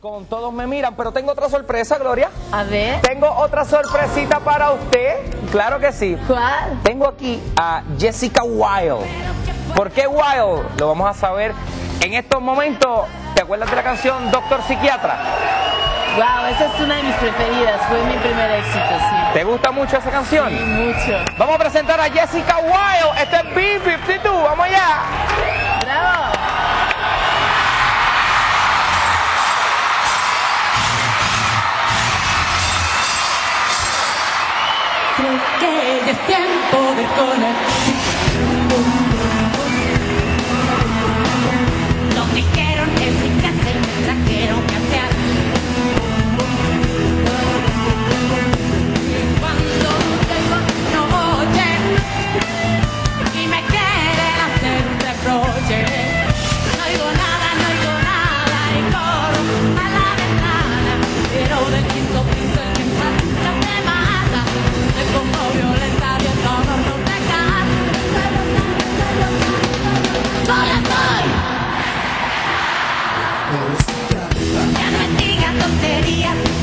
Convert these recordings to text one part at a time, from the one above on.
Con todos me miran, pero tengo otra sorpresa, Gloria. A ver. Tengo otra sorpresita para usted. Claro que sí. ¿Cuál? Tengo aquí a Jessica Wilde. ¿Por qué Wilde? Lo vamos a saber en estos momentos. ¿Te acuerdas de la canción Doctor Psiquiatra? Wow, esa es una de mis preferidas. Fue mi primer éxito, sí. ¿Te gusta mucho esa canción? Sí, mucho. Vamos a presentar a Jessica Wilde. Este es B52. Vamos que ya es tiempo de conectar. batería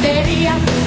tonterías.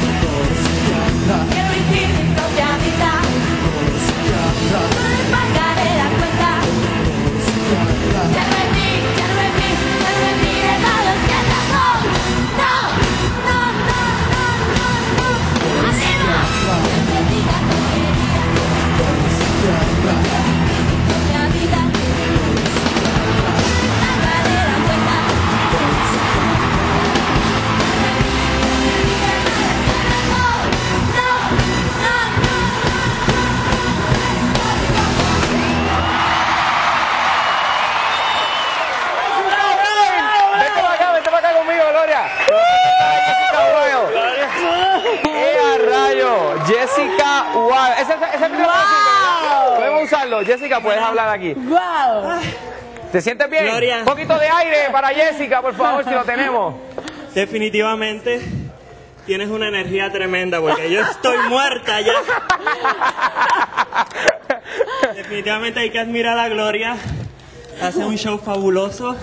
¿Verdad? Podemos usarlo. Jessica, puedes hablar aquí. ¡Wow! ¿Te sientes bien? Gloria. Un poquito de aire para Jessica, por favor, si lo tenemos. Definitivamente tienes una energía tremenda porque yo estoy muerta ya. Definitivamente hay que admirar a Gloria. Hace un show fabuloso.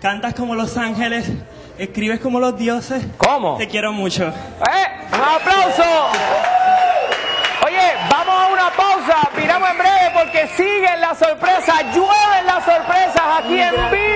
Cantas como los ángeles. Escribes como los dioses. ¿Cómo? Te quiero mucho. ¡Eh! ¡Un aplauso! Vamos a una pausa. Miramos en breve porque siguen las sorpresas, llueven las sorpresas aquí en vivo.